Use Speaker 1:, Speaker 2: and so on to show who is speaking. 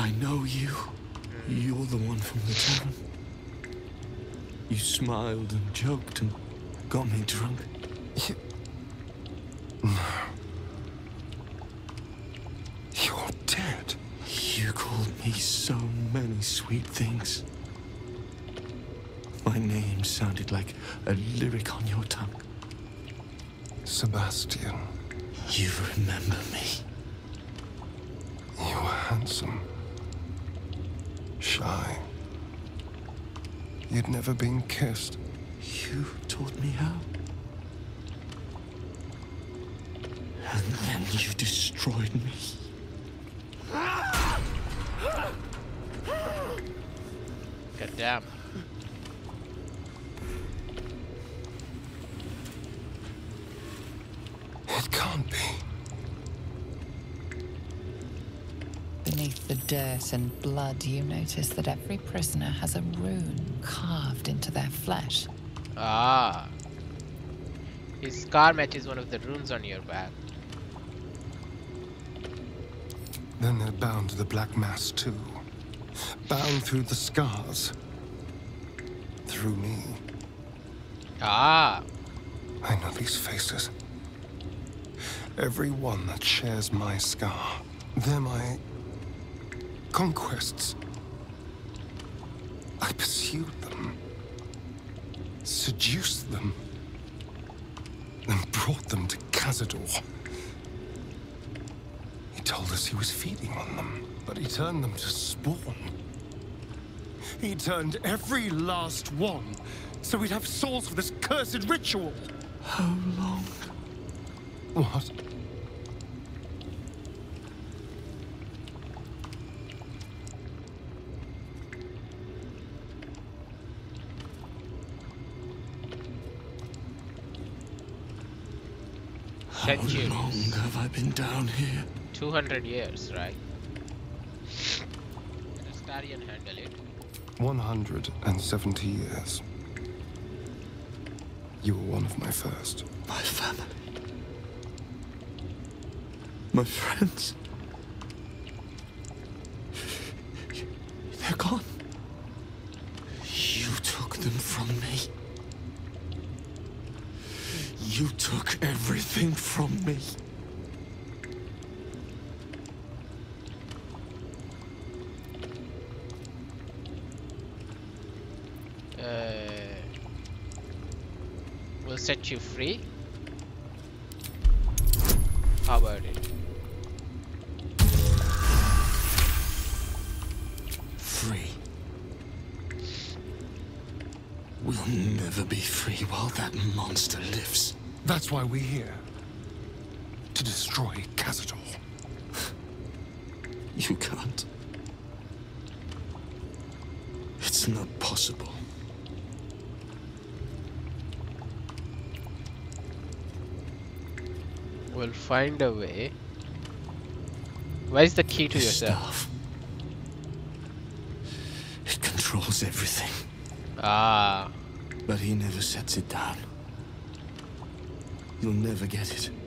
Speaker 1: I know you. You're the one from the tavern. You smiled and joked and got me drunk.
Speaker 2: You... No. You're dead.
Speaker 1: You called me so many sweet things. My name sounded like a lyric on your tongue.
Speaker 2: Sebastian.
Speaker 1: You remember me.
Speaker 2: You were handsome. Shy. You'd never been kissed.
Speaker 1: You taught me how. And then you destroyed me.
Speaker 3: God damn.
Speaker 2: It can't be.
Speaker 4: Beneath the dirt and blood, you notice that every prisoner has a rune carved into their flesh.
Speaker 3: Ah. His scar matches one of the runes on your back.
Speaker 2: Then they're bound to the Black Mass too. Bound through the scars. Through me.
Speaker 3: Ah.
Speaker 2: I know these faces. Every one that shares my scar. They're my conquests. I pursued them, seduced them, and brought them to Cazador. He told us he was feeding on them, but he turned them to spawn. He turned every last one, so we'd have souls for this cursed ritual.
Speaker 1: How long?
Speaker 2: What?
Speaker 1: How
Speaker 3: Centuries.
Speaker 1: long have I been down here?
Speaker 3: 200 years, right? Let Astarion handle it.
Speaker 2: 170 years. You were one of my first.
Speaker 1: My family. My friends. You took everything from me.
Speaker 3: Uh, will set you free. How about it?
Speaker 1: Free. We'll never be free while that monster lives.
Speaker 2: That's why we're here. To destroy Cazador.
Speaker 1: You can't. It's not possible.
Speaker 3: We'll find a way. Where's the key to
Speaker 1: This
Speaker 3: yourself?
Speaker 1: stuff. It controls everything,
Speaker 3: Ah,
Speaker 1: but he never sets it down. You'll never get it.